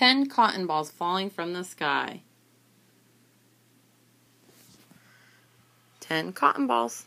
Ten cotton balls falling from the sky. Ten cotton balls.